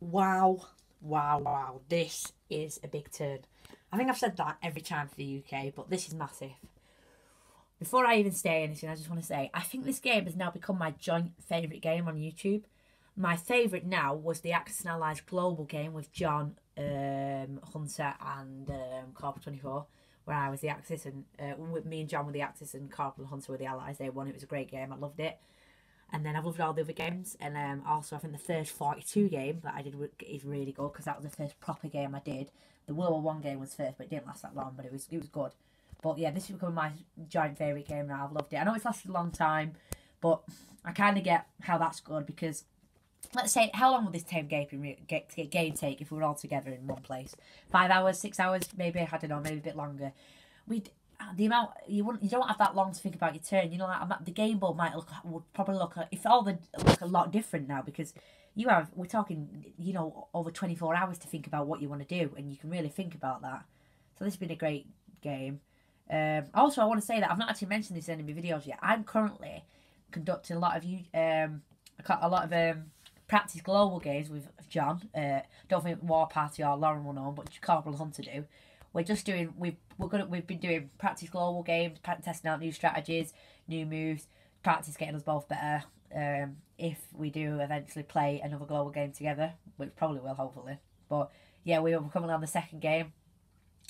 wow, wow, wow. This is a big turn. I think I've said that every time for the UK, but this is massive. Before I even say anything, I just want to say I think this game has now become my joint favourite game on YouTube. My favourite now was the Axis and Allies Global game with John, um, Hunter, and um, Corporal 24, where I was the Axis, and uh, with me and John were the Axis, and Corporal Hunter were the Allies. They won. It was a great game. I loved it. And then I've loved all the other games. And um, also, I think the first 42 game that I did is really good because that was the first proper game I did. The World War One game was first, but it didn't last that long. But it was it was good. But yeah, this has become my giant favourite game now. I've loved it. I know it's lasted a long time, but I kind of get how that's good because let's say how long would this time game, game take if we were all together in one place? Five hours, six hours, maybe I don't know, maybe a bit longer. We the amount you wouldn't you don't have that long to think about your turn. You know, like the game board might look would probably look if all the look a lot different now because you have we're talking you know over twenty four hours to think about what you want to do and you can really think about that. So this has been a great game. Um, also, I want to say that I've not actually mentioned this in any of my videos yet. I'm currently conducting a lot of you um, a lot of um, practice global games with John. Uh, don't think War Party or Lauren will know, but Corporal Hunter do. We're just doing we've we're gonna we've been doing practice global games, testing out new strategies, new moves, practice getting us both better. Um, if we do eventually play another global game together, which probably will hopefully. But yeah, we were coming on the second game.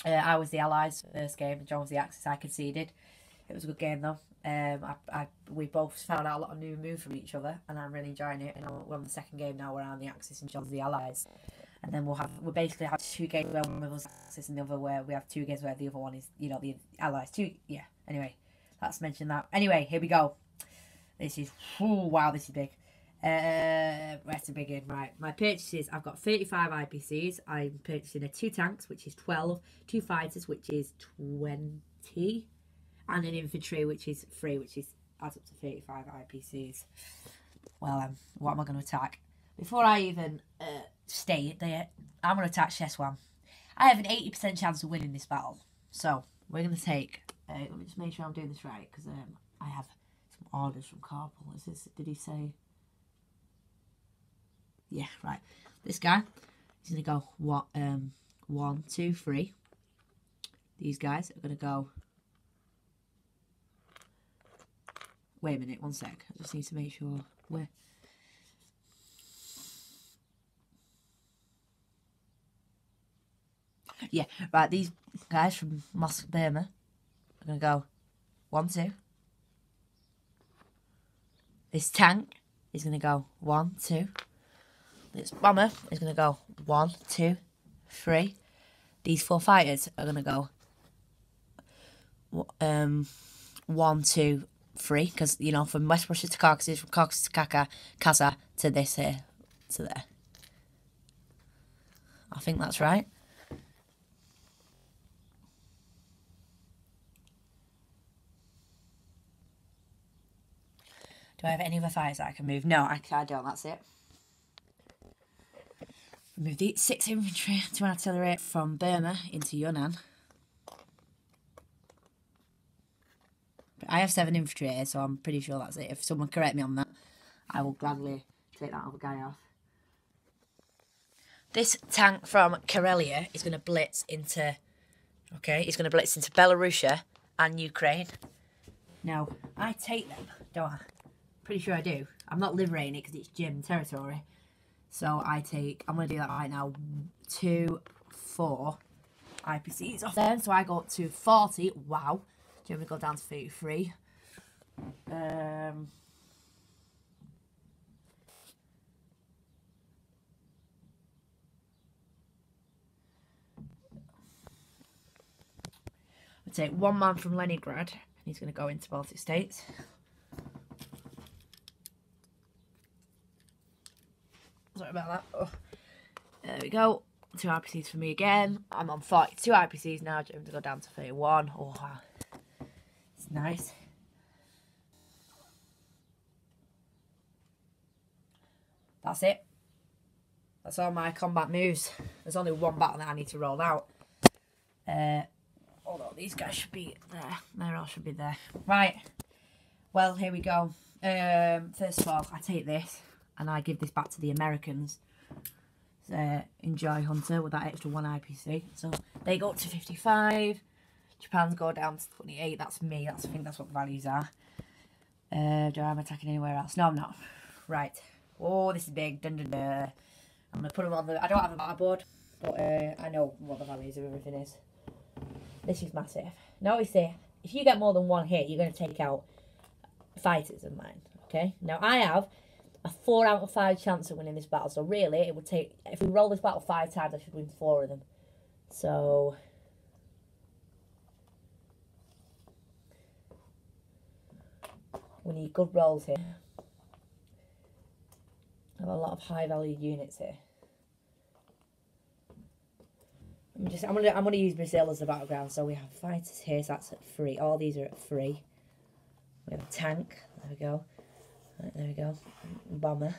Uh, I was the Allies first game, John was the Axis. I conceded. It was a good game though. Um, I, I, we both found out a lot of new moves from each other, and I'm really enjoying it. And we're on the second game now. We're on the Axis, and John's the Allies. And then we'll have we'll basically have two games where one of us Axis, and the other where we have two games where the other one is you know the Allies. Two, yeah. Anyway, let's mention that. Anyway, here we go. This is wow, this is big. Uh, where to begin? Right, my purchases. I've got 35 IPCs. I'm purchasing a two tanks, which is 12, two fighters, which is 20, and an infantry, which is three, which is adds up to 35 IPCs. Well, um, what am I going to attack? Before I even uh, state there, I'm going to attack one. I have an 80% chance of winning this battle. So, we're going to take... Uh, let me just make sure I'm doing this right, because um, I have some orders from Corporal. Is this... Did he say... Yeah, right. This guy, he's going to go what, um, one, two, three. These guys are going to go... Wait a minute, one sec. I just need to make sure where... Yeah, right, these guys from Moscow, Burma are going to go one, two. This tank is going to go one, two. This bomber is going to go one, two, three. These four fighters are going to go um, one, two, three. Because, you know, from West Russia to Caucasus, from Caucasus to Kaka, Kaza to this here, to there. I think that's right. Have any other fires that I can move? No, I, I don't. That's it. Move the 6 infantry to artillery from Burma into Yunnan. I have 7 infantry here, so I'm pretty sure that's it. If someone correct me on that, I will gladly take that other guy off. This tank from Karelia is going to blitz into... Okay, he's going to blitz into Belarusia and Ukraine. Now, I take them, don't I? Pretty sure I do. I'm not liberating it because it's gym territory. So I take, I'm going to do that right now, two, four IPCs off them. So I go up to 40. Wow. Germany go down to 33. Um, I take one man from Leningrad. He's going to go into Baltic states. Sorry about that. Oh. There we go. Two IPCs for me again. I'm on 42 IPCs now. I'm to go down to 31. Oh. It's nice. That's it. That's all my combat moves. There's only one battle that I need to roll out. Uh, although these guys should be there. They all should be there. Right. Well, here we go. Um, first of all, I take this and I give this back to the Americans. Enjoy Hunter with that extra one IPC. So they go up to 55. Japan's go down to 28. That's me. That's I think that's what the values are. Uh, do I'm attacking anywhere else? No, I'm not. Right. Oh, this is big. Dun, dun, dun. I'm to put them on the... I don't have a battle board, but uh, I know what the values of everything is. This is massive. Now we say, if you get more than one hit, you're going to take out fighters of mine. Okay? Now, I have a 4 out of 5 chance of winning this battle. So, really, it would take... If we roll this battle 5 times, I should win 4 of them. So... We need good rolls here. I have a lot of high value units here. I'm just I'm gonna I'm gonna use Brazil as the battleground. So we have fighters here, so that's at three. All these are at three. We have a tank. There we go. Right, there we go. Bomber.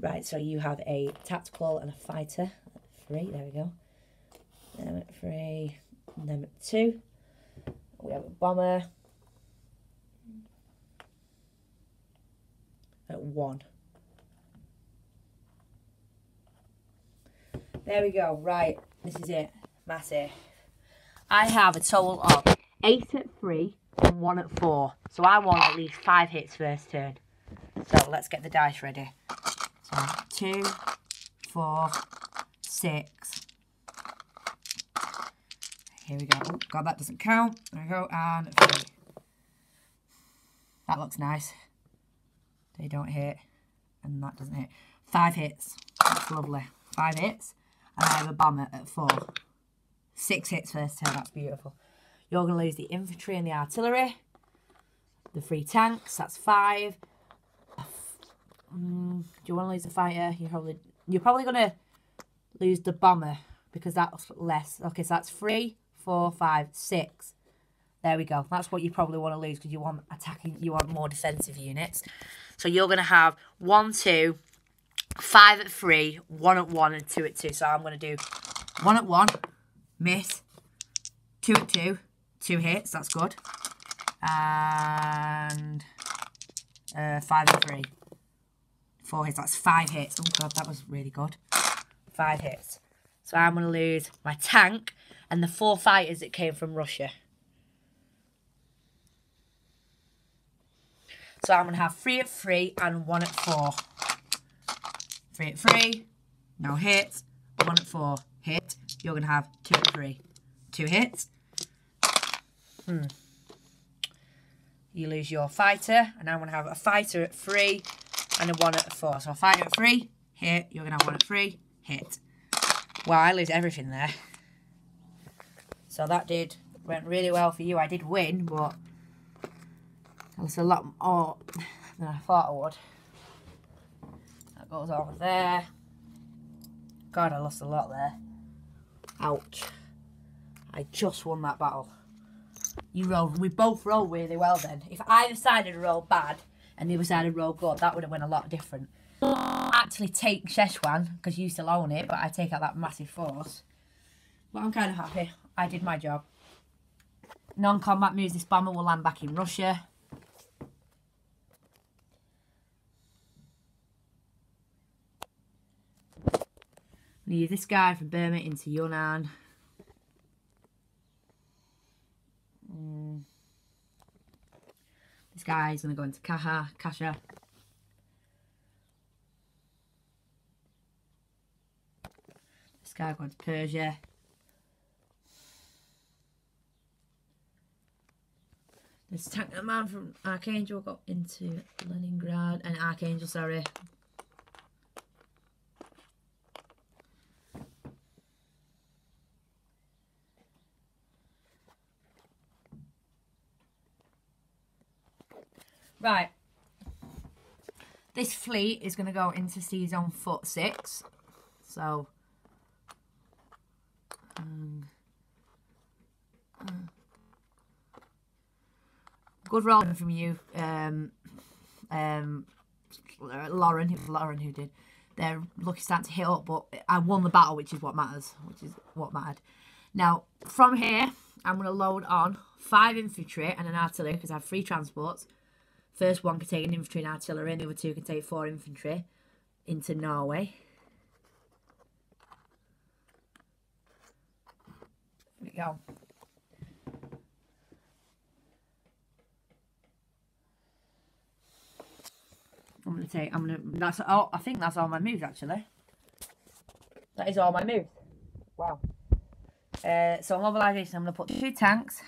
Right, so you have a tactical and a fighter three. There we go. Three. Them at two. We have a bomber. At one. There we go. Right. This is it. Massive. I have a total of 8 at 3 and 1 at 4. So I want at least 5 hits first turn. So let's get the dice ready. So 2, 4, 6. Here we go. Oh, God, that doesn't count. There we go. And 3. That looks nice. They don't hit. And that doesn't hit. 5 hits. That's lovely. 5 hits. And I have a bomber at four. Six hits first turn, that's beautiful. You're going to lose the infantry and the artillery. The three tanks, that's five. Do you want to lose the fighter? You're probably, you're probably going to lose the bomber because that's less. Okay, so that's three, four, five, six. There we go. That's what you probably want to lose because you want attacking, you want more defensive units. So you're going to have one, two, five at three, one at one, and two at two. So I'm going to do one at one, miss, two at two, two hits, that's good, and uh, five at three, four hits, that's five hits. Oh god, that was really good. Five hits. So I'm going to lose my tank and the four fighters that came from Russia. So I'm going to have three at three and one at four. Three at three, no hits. One at four, hit. You're going to have two at three, two hits. Hmm. You lose your fighter, and I'm going to have a fighter at three and a one at four. So a fighter at three, hit. You're going to have one at three, hit. Wow, I lose everything there. So that did went really well for you. I did win, but that was a lot more than I thought I would That goes over there. God, I lost a lot there. Ouch. I just won that battle. You rolled, we both rolled really well then. If either side had rolled bad and the other side had rolled good, that would have went a lot different. actually take Szechuan, because you still own it, but I take out that massive force. But I'm kind of happy. I did my job. Non-combat moves, this bomber will land back in Russia. use this guy from Burma into Yunnan. Mm. This guy going to go into Kaha, Kasha. This guy going to Persia. This tank man from Archangel got into Leningrad and Archangel, sorry, Right. This fleet is going to go into season foot six. So. Um, good rolling from you, um, um, Lauren. It was Lauren who did. They're lucky start to hit up, but I won the battle, which is what matters. Which is what mattered. Now from here, I'm going to load on five infantry and an artillery because I have three transports. First one can take an infantry and artillery, and the other two can take four infantry into Norway. There we go. I'm gonna take. I'm gonna. That's all. I think that's all my moves actually. That is all my moves. Wow. Uh, so mobilization. I'm gonna put two tanks.